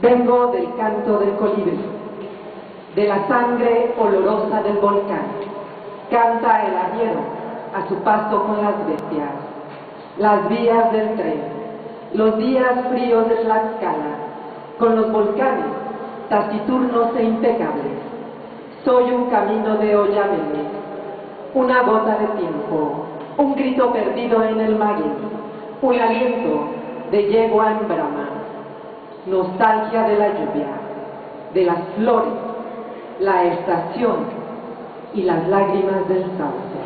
Vengo del canto del colibrí, de la sangre olorosa del volcán. Canta el arriero a su paso con las bestias, las vías del tren, los días fríos de Tlaxcala, con los volcanes taciturnos e impecables. Soy un camino de Oyamene, una gota de tiempo, un grito perdido en el maguey, un aliento de yegua en nostalgia de la lluvia, de las flores, la estación y las lágrimas del sauce.